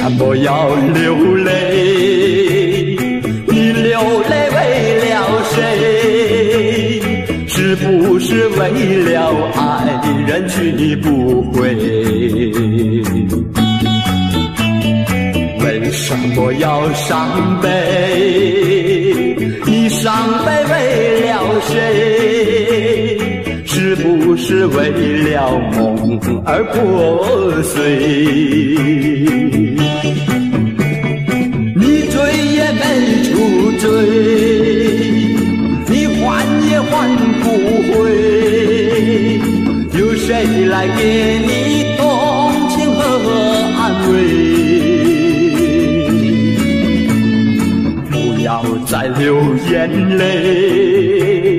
什么要流泪？你流泪为了谁？是不是为了爱人去不回？为什么要伤悲？你伤悲为了谁？是不是为了梦而破碎？你追也没处追，你还也还不回，有谁来给你同情和安慰？不要再流眼泪，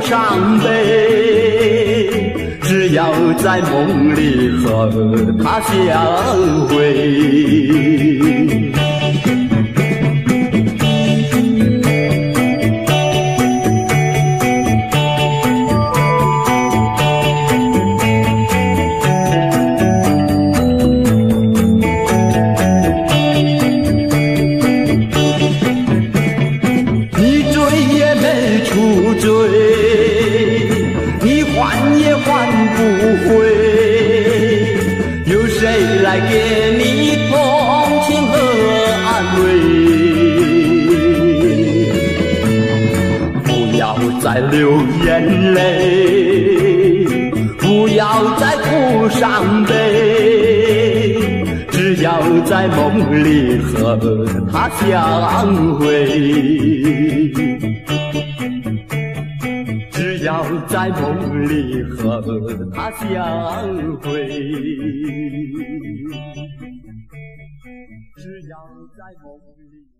伤悲，只要在梦里和他相会。给你同情和安慰？不要再流眼泪，不要再哭伤悲，只要在梦里和他相会。只要在梦里和他相会，在梦里。